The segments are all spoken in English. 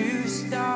to start.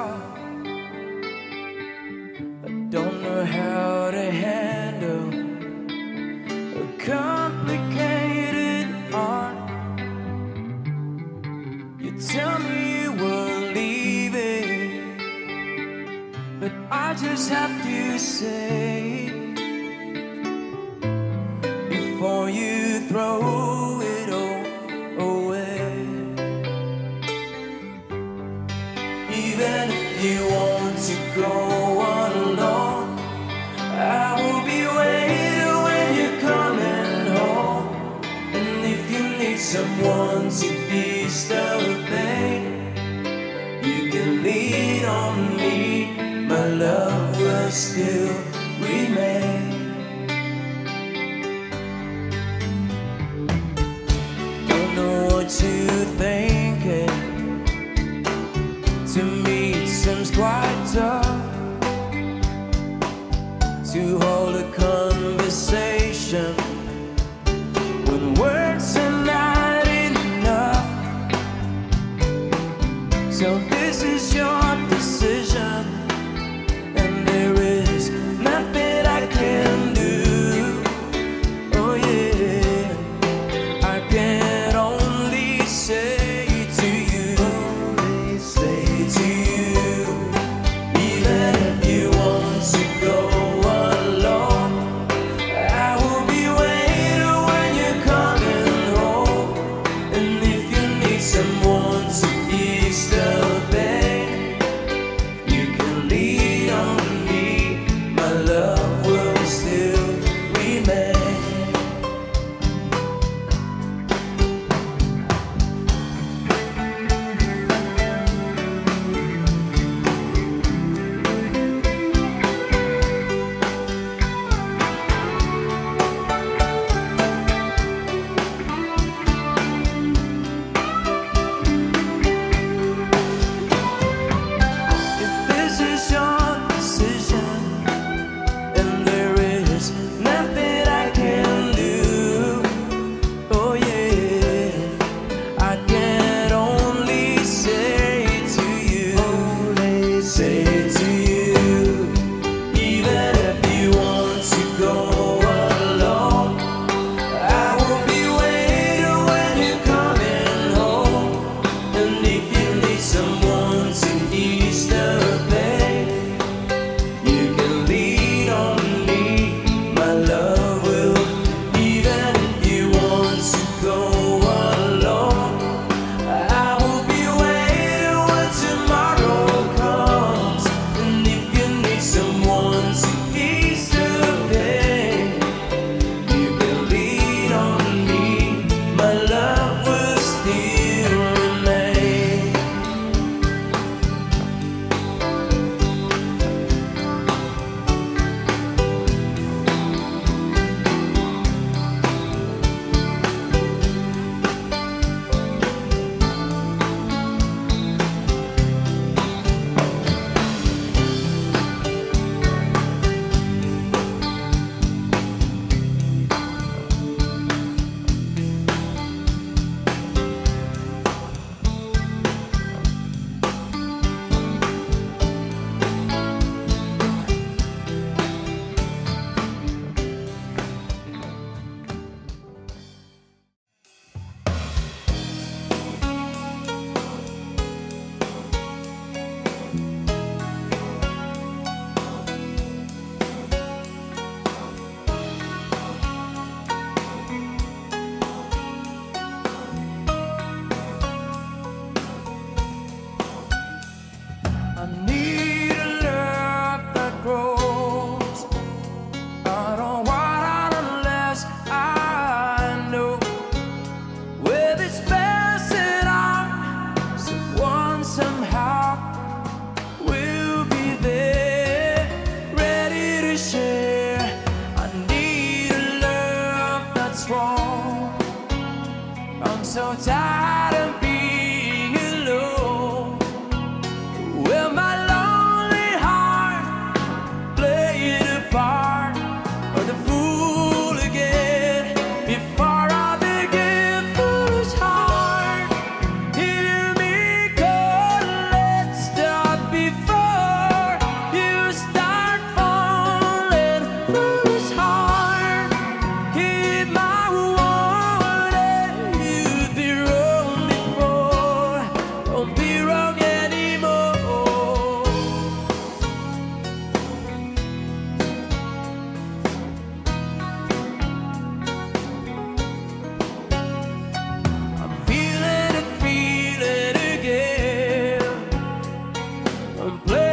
and.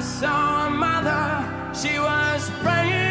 I saw a mother, she was praying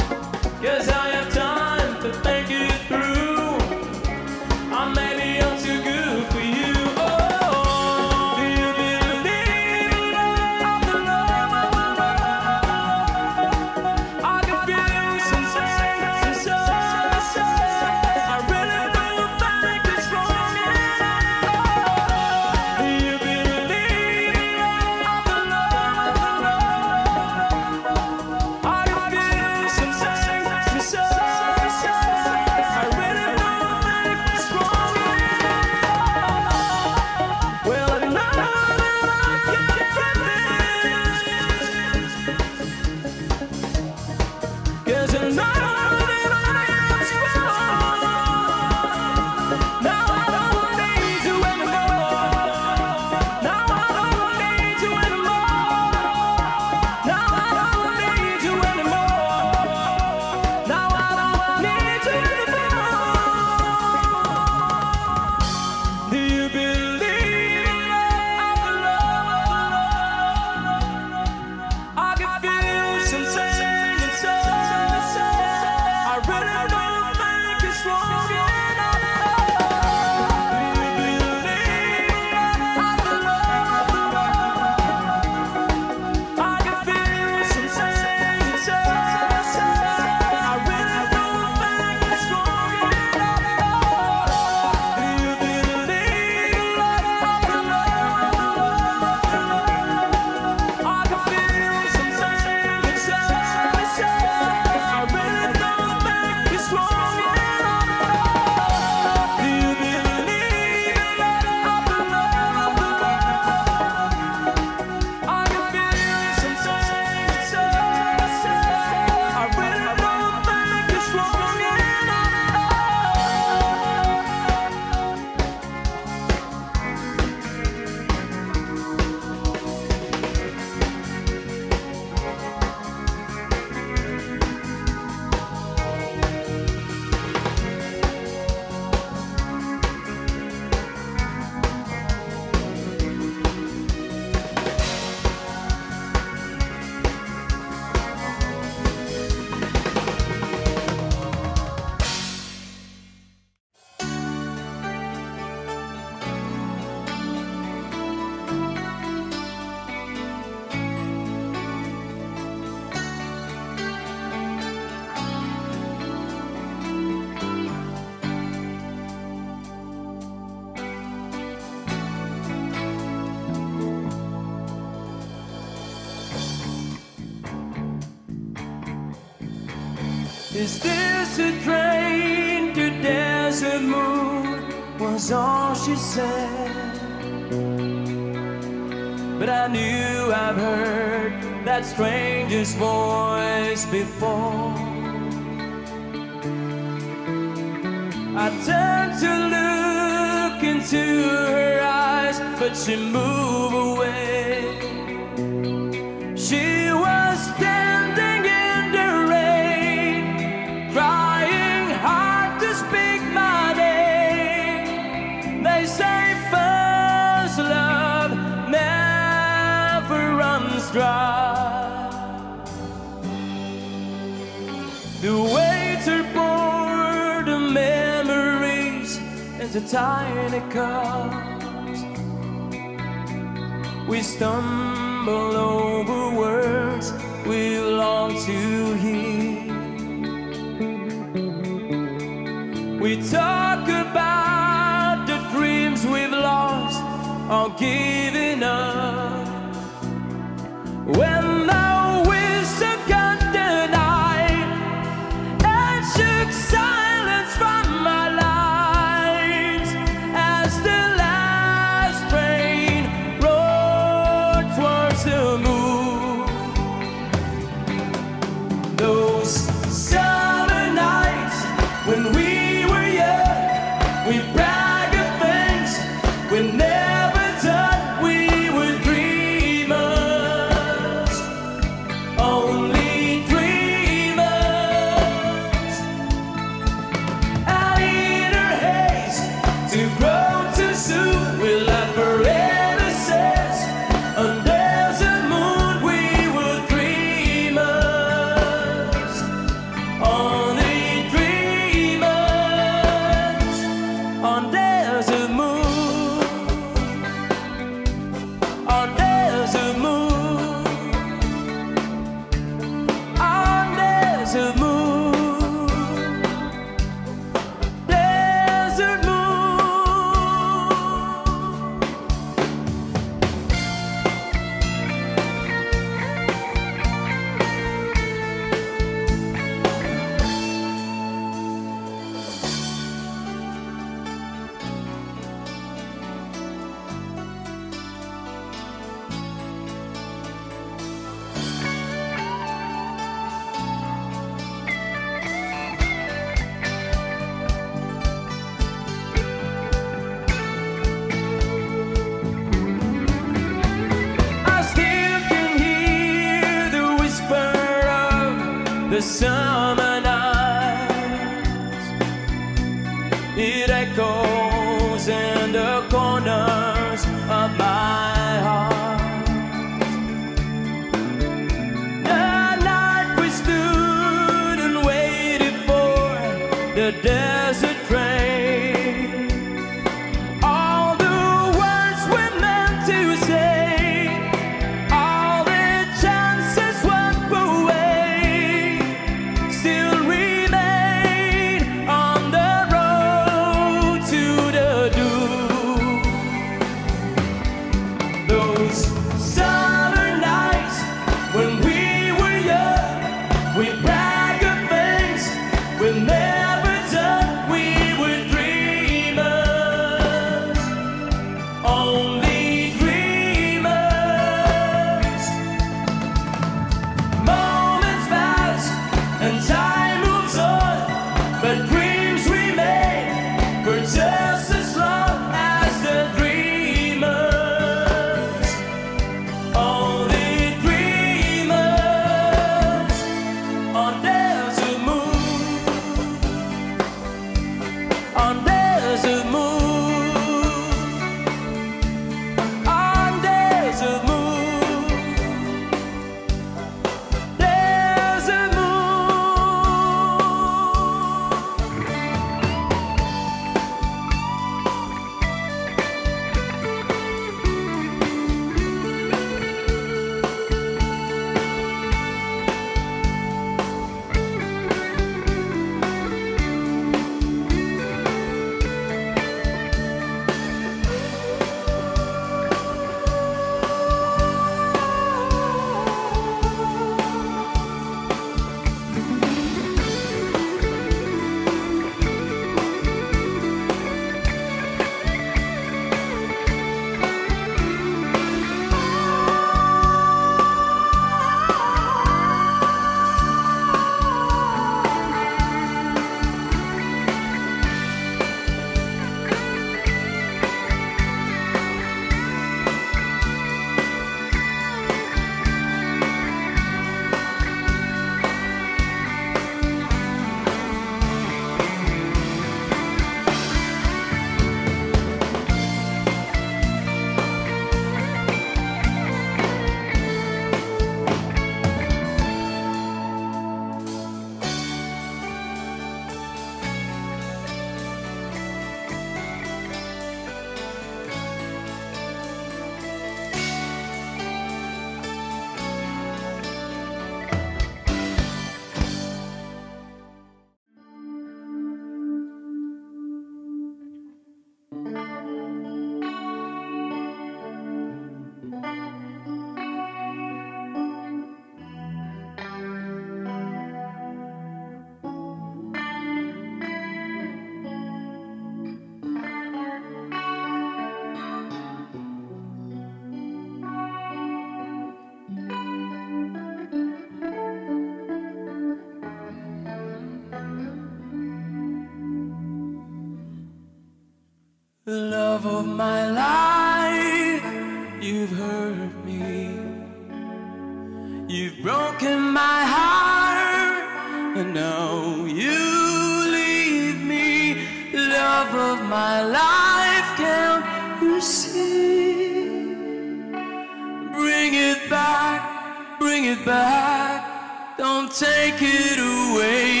back, don't take it away.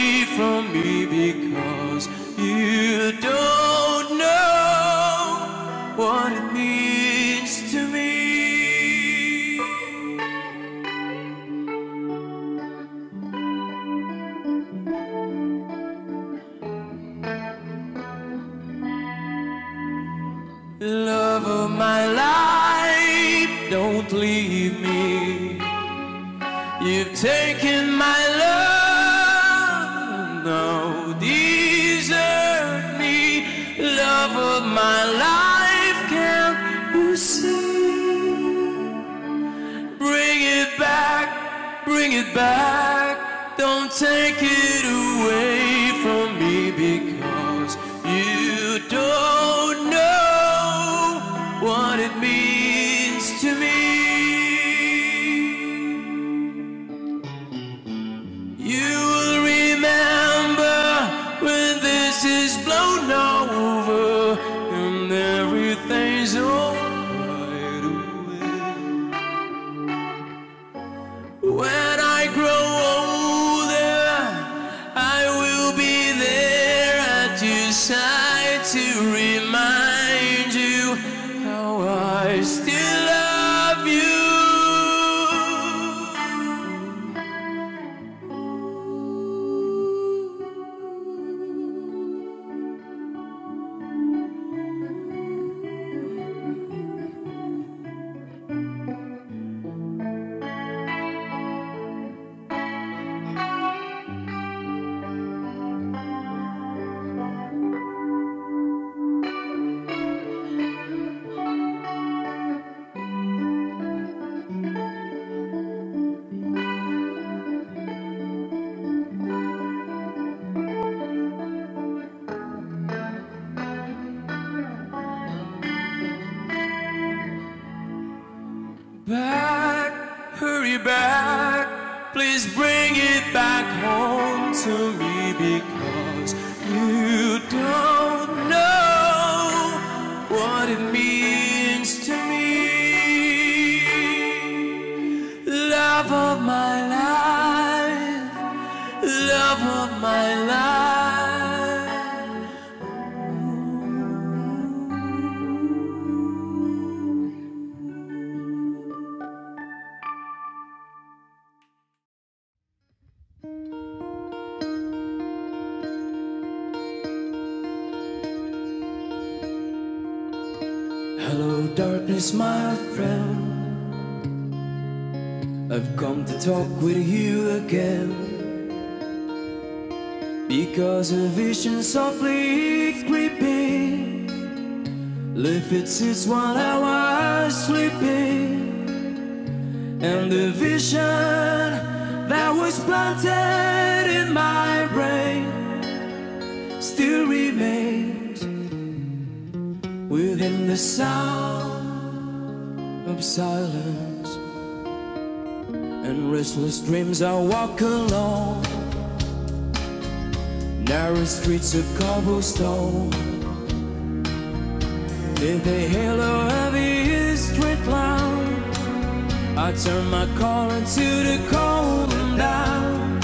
love of my life, can you see? Bring it back, bring it back, don't take it away from me because. narrow streets of cobblestone. Did they halo heavy street lamp? I turned my collar to the cold and down.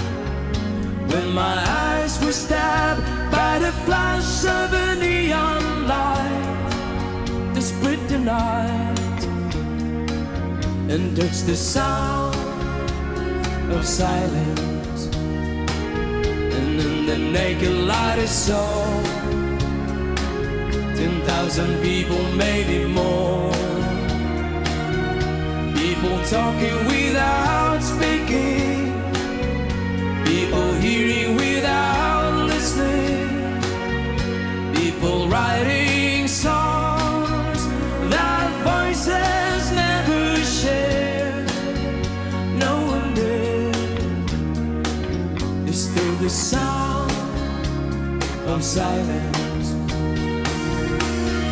When my eyes were stabbed by the flash of a neon light, they split the night and touched the sound of silence the naked light is so. Ten thousand people, maybe more. People talking without speaking. People hearing without listening. People writing. silent.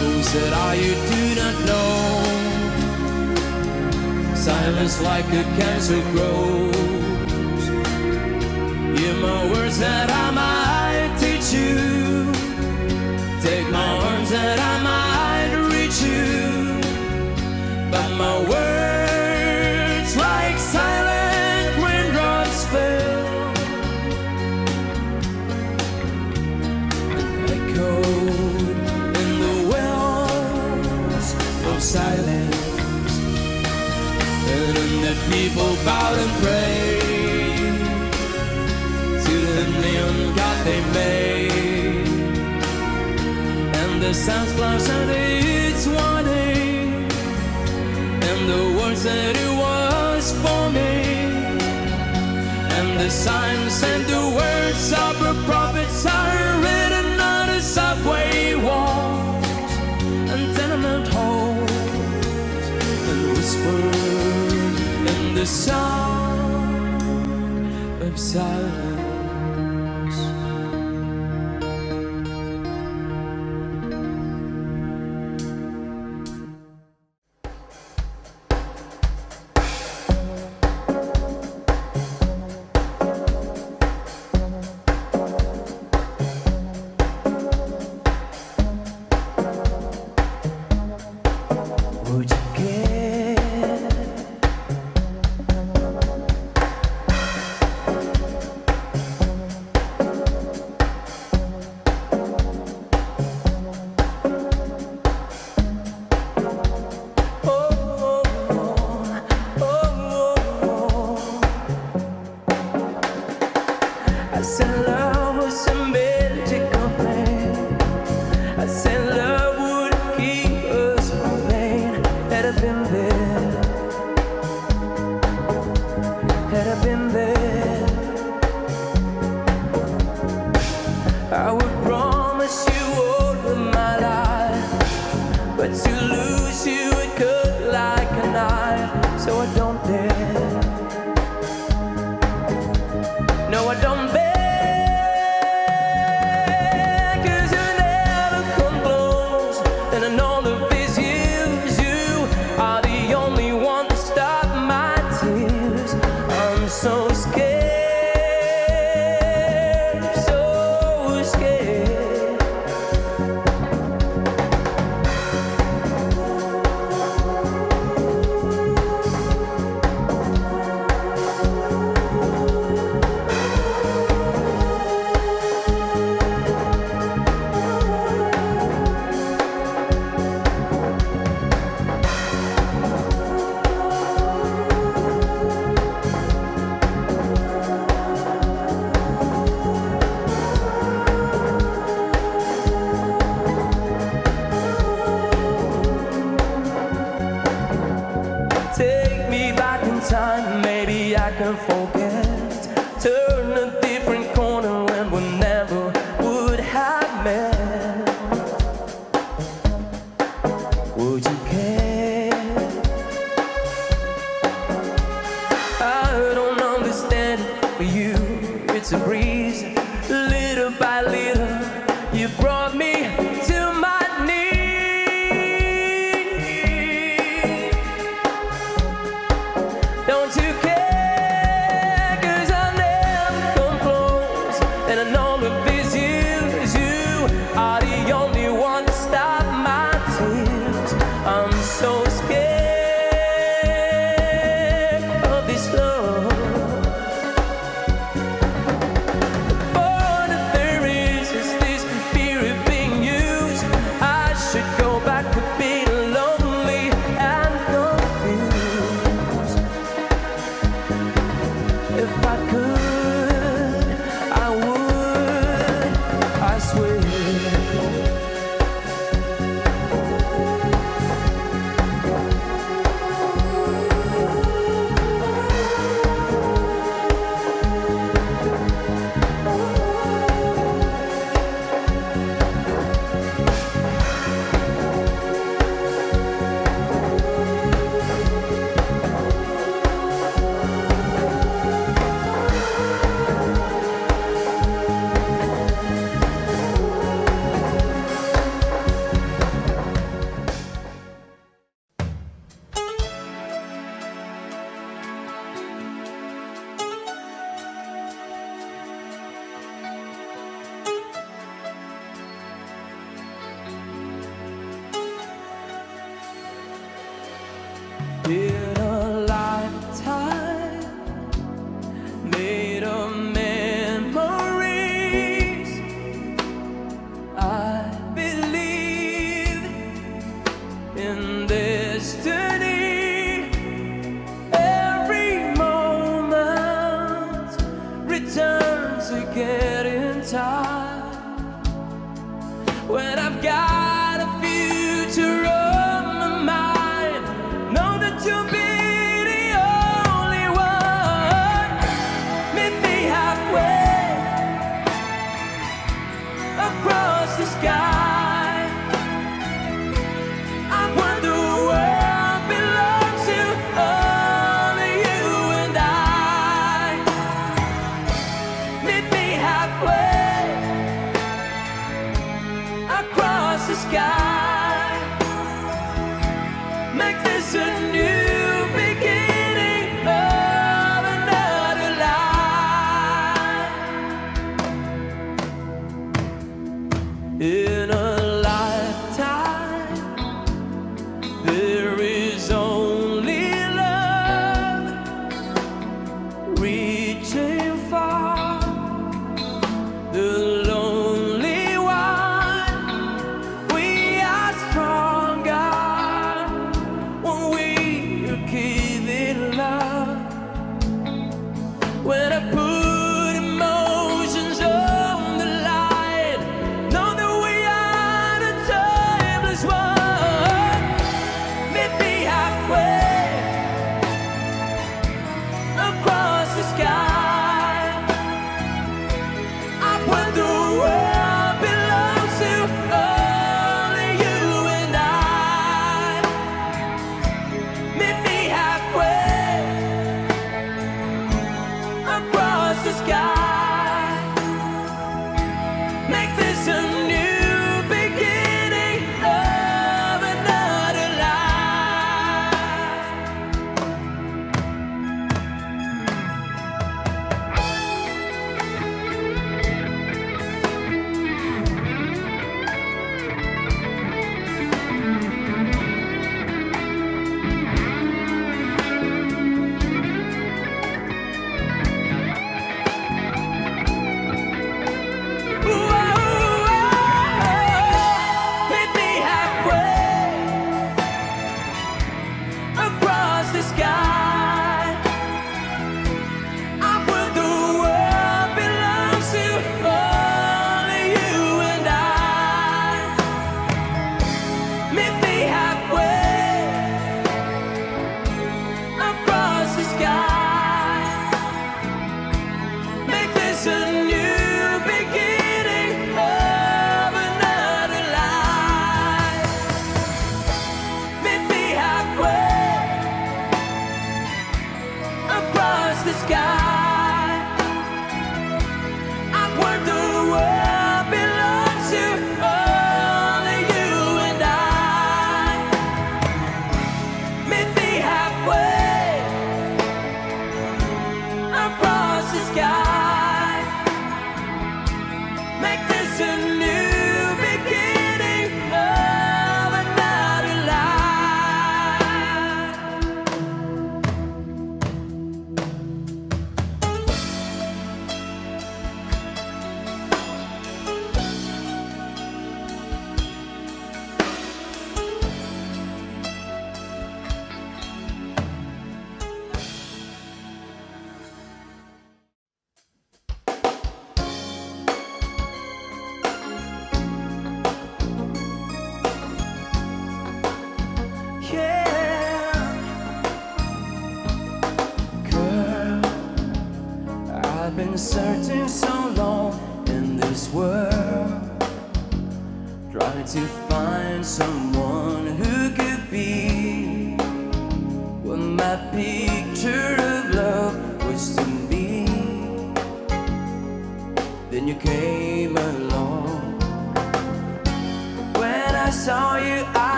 Who said, I? you do not know?" Silence like a cancer grows. Hear my words that I might teach you. Take my arms that I might. People bowed and prayed to the neon god they made. And the sounds flash and its warning. And the words that it was for me. And the signs and the words of the prophets are written on the subway walls and tenement halls and whispered in the sound of silence.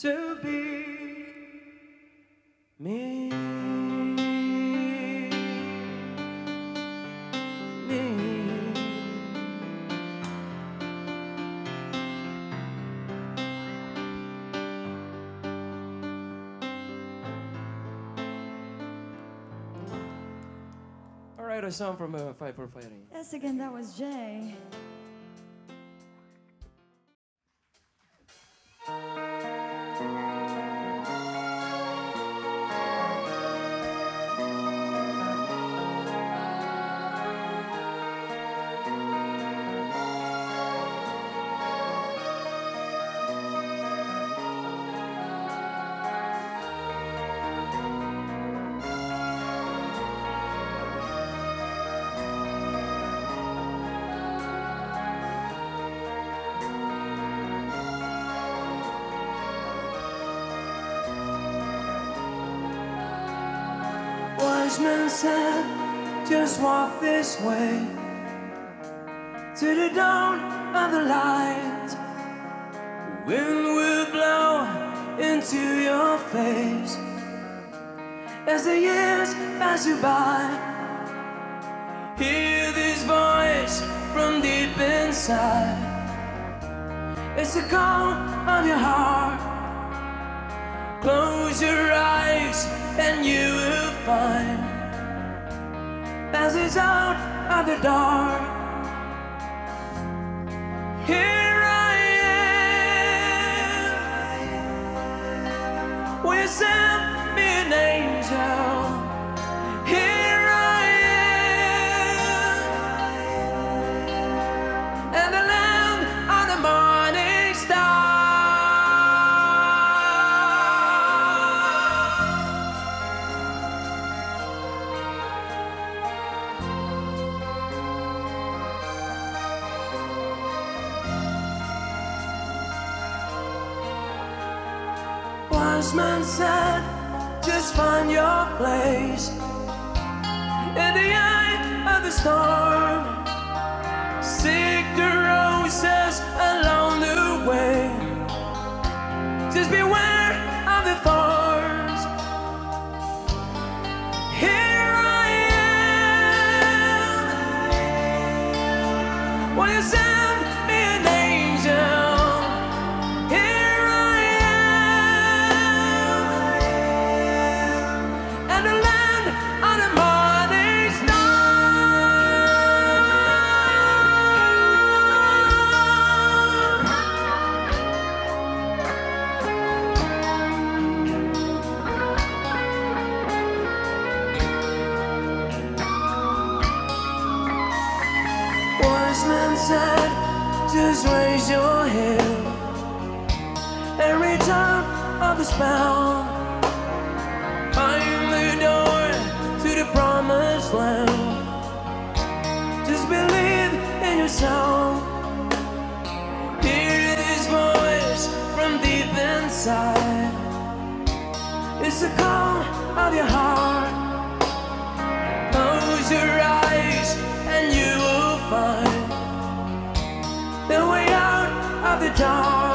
to be me. me. All right, a song from uh, Five for Fighting. Yes, again, that was Jay. then you will find passes out of the dark. find your place in the eye of the storm. the spell. Find the door to the promised land. Just believe in yourself. Hear this voice from deep inside. It's the call of your heart. Close your eyes and you will find the way out of the dark.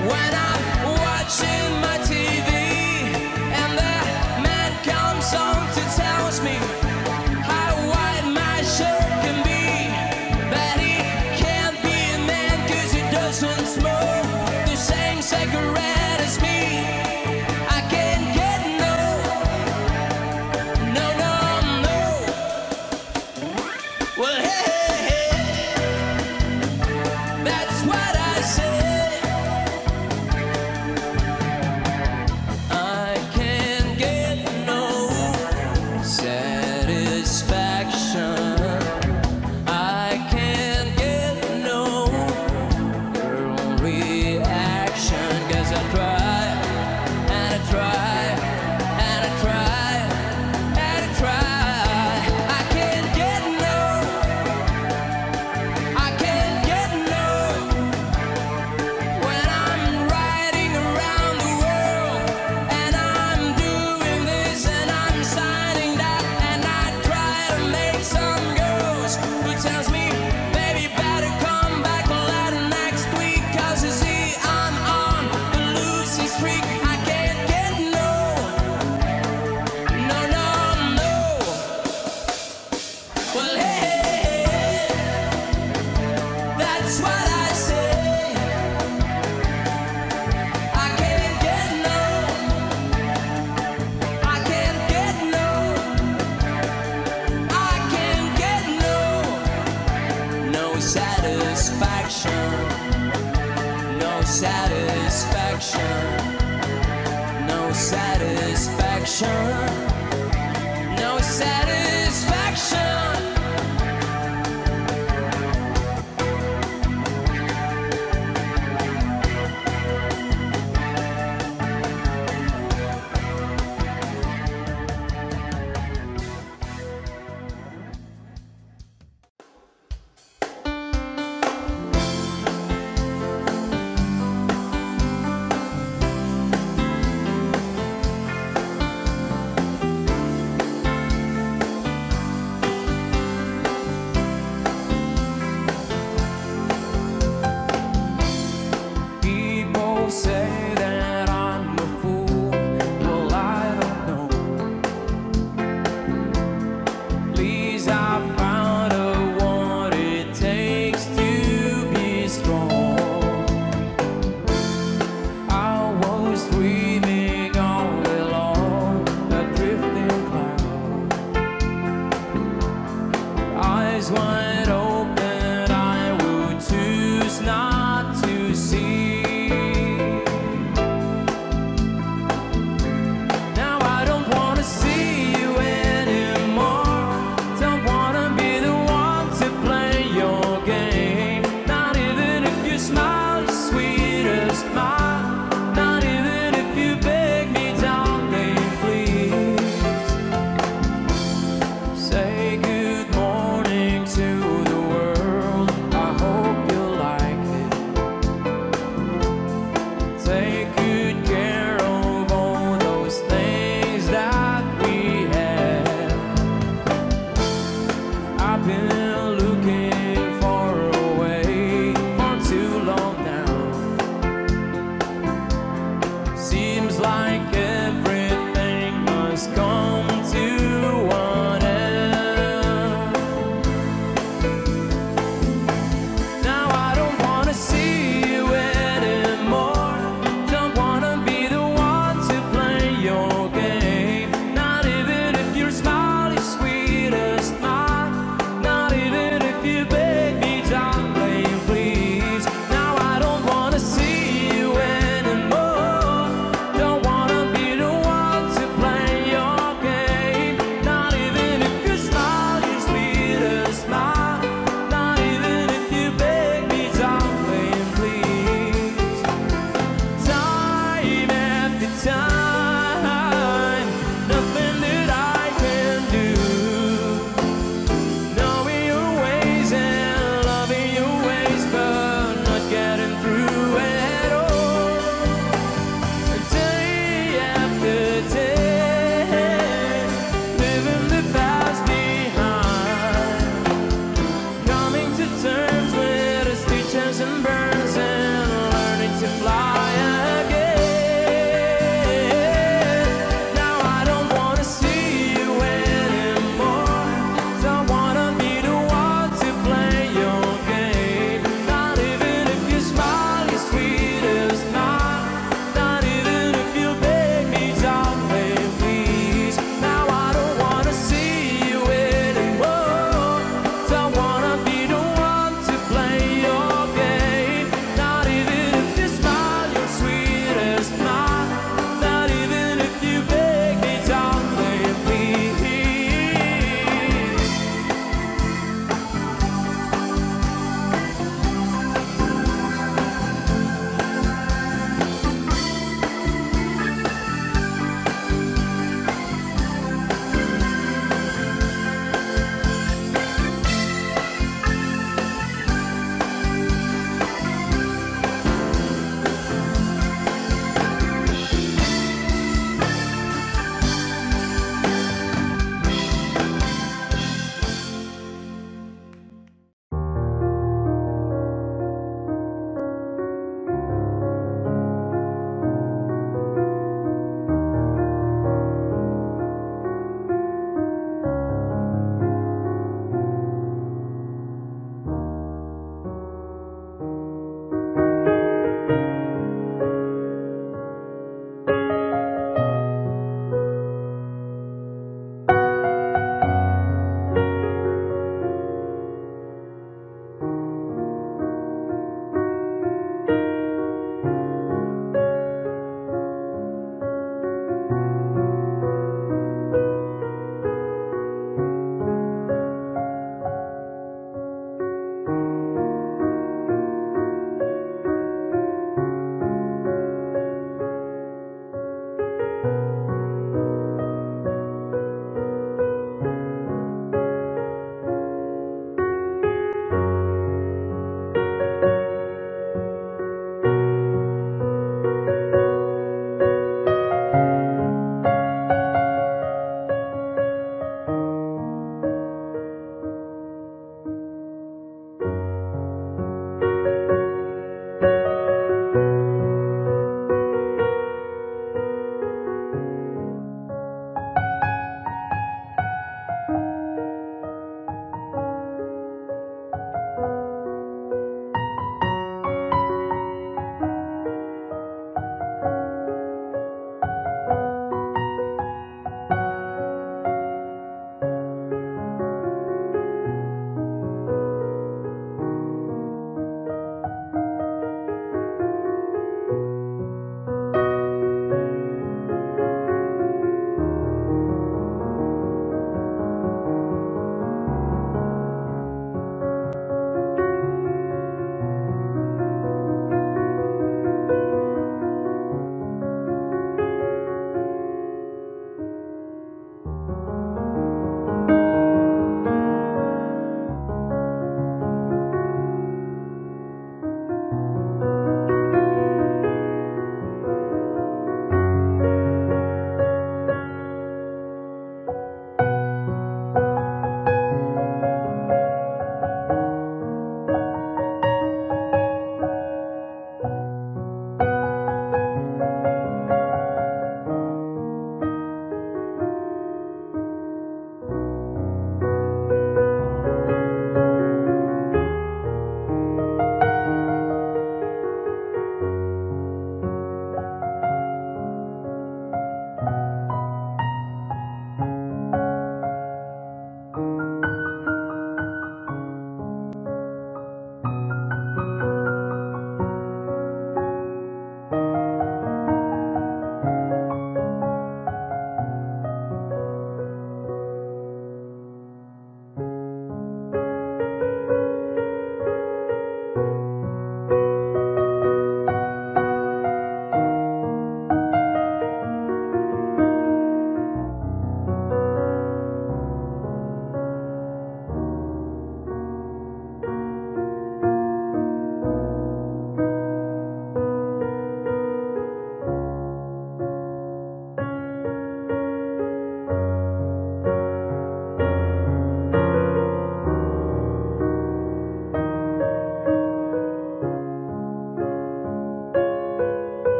When I'm